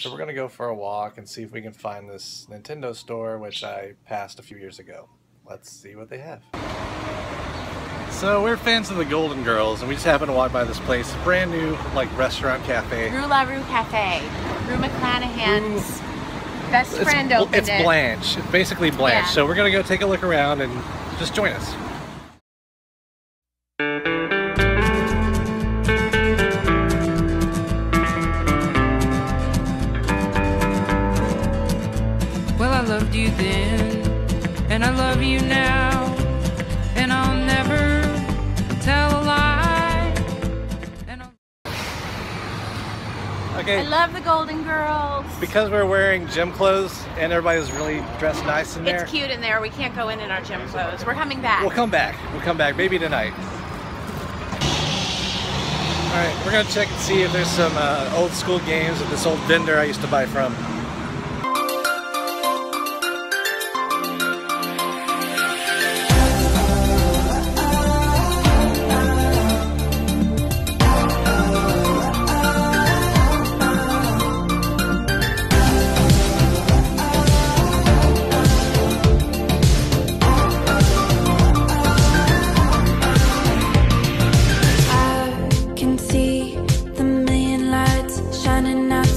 So we're gonna go for a walk and see if we can find this Nintendo store, which I passed a few years ago. Let's see what they have. So we're fans of the Golden Girls, and we just happened to walk by this place, brand new like restaurant cafe. Rue La Rue Cafe. Rue McClanahan's best It's, friend opened it's it. Blanche. It's basically Blanche. Yeah. So we're gonna go take a look around and just join us. You then, and I love you now, and I'll never tell a lie. And I'll Okay. I love the Golden Girls. because we're wearing gym clothes and everybody's really dressed nice in there. It's cute in there. We can't go in in our gym clothes. We're coming back. We'll come back. We'll come back. Maybe tonight. All right, we're gonna check and see if there's some uh, old school games at this old vendor I used to buy from.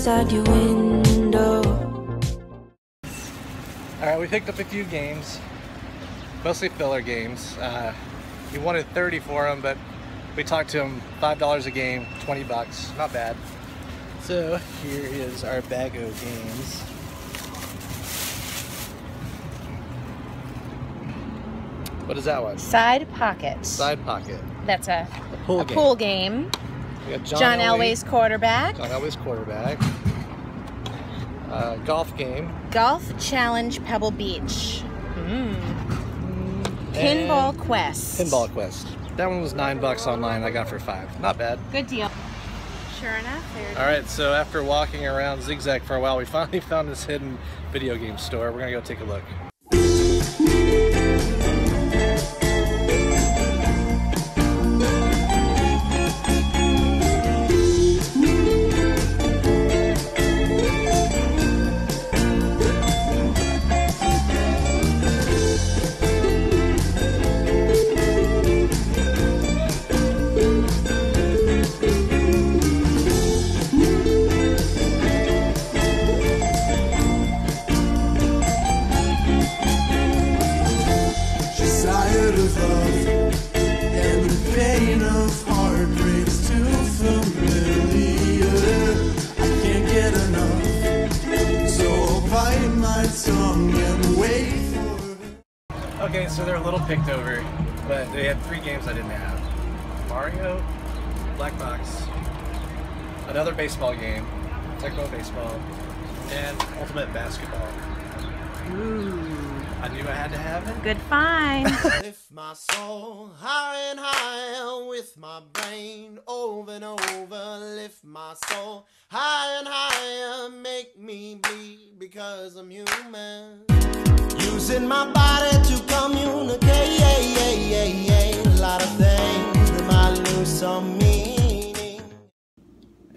Outside your window. All right, we picked up a few games, mostly filler games. Uh, he wanted 30 for them, but we talked to him five dollars a game, 20 bucks, not bad. So here is our bag of games. What is that one? Side Pocket. Side pocket. That's a, A pool a game. pool game. We got John, Elway, Elway's quarterback. John Elway's quarterback. Uh, golf game. Golf Challenge Pebble Beach. Mm. Pinball and Quest. Pinball Quest. That one was nine bucks online. I got for five. Not bad. Good deal. Sure enough, there. All right, so after walking around Zigzag for a while, we finally found this hidden video game store. We're gonna go take a look. Okay, so they're a little picked over, but they had three games I didn't have. Mario, Black Box, another baseball game, Tecmo Baseball, and Ultimate Basketball. Ooh. I knew I had to have it. Good find. Lift my soul higher and higher with my brain over and over. Lift my soul higher and higher, make me bleed because I'm human. Using my body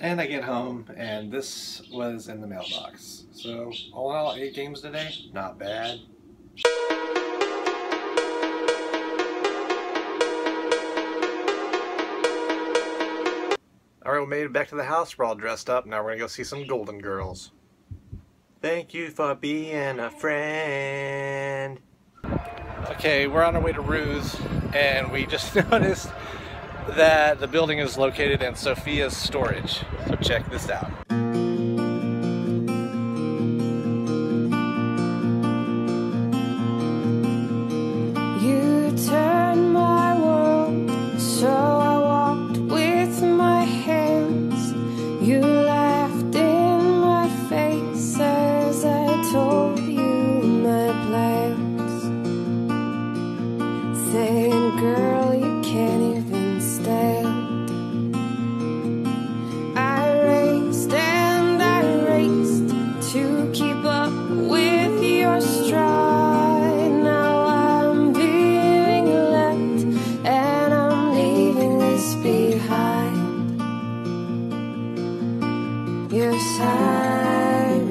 And I get home, and this was in the mailbox. So, all in all, eight games today. Not bad. Alright, we made it back to the house. We're all dressed up. Now we're gonna go see some Golden Girls. Thank you for being a friend. Okay, we're on our way to Ruth, and we just noticed that the building is located in Sophia's storage. So check this out.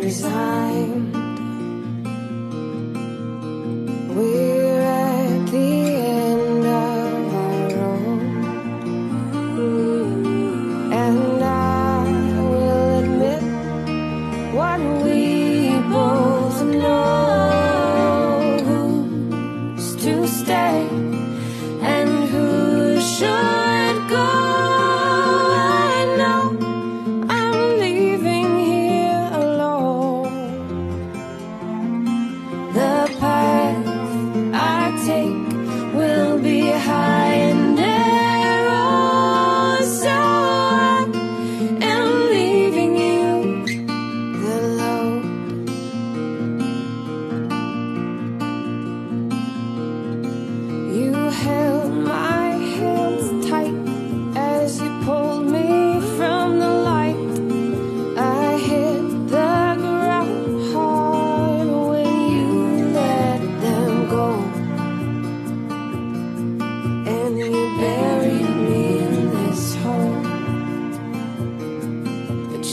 Behind.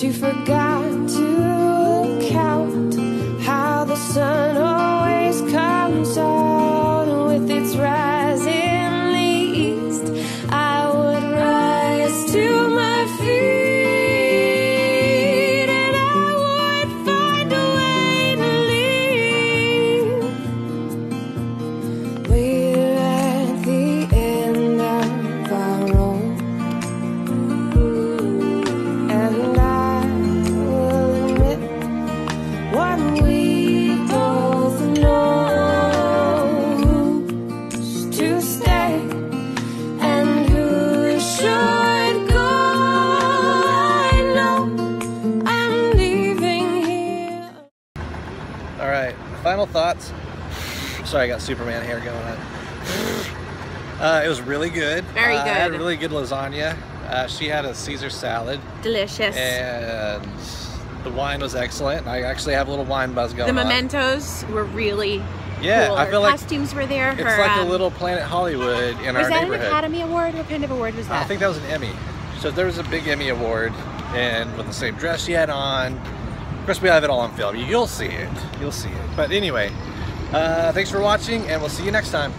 You forgot to thoughts. Sorry, I got Superman hair going on. Uh, it was really good. Very Uh, I had good. really good lasagna. Uh, she had a Caesar salad, Delicious. and the wine was excellent. I actually have a little wine buzz going the on. mementos were really Yeah, cool. I feel like costumes were there. It's her, like a um, little Planet Hollywood in our neighborhood. Was that an Academy Award? What kind of award was that? I think that was an Emmy. So there was a big Emmy award, and with the same dress she had on. Of course, we have it all on film. You'll see it. You'll see it. But anyway, uh, thanks for watching, and we'll see you next time.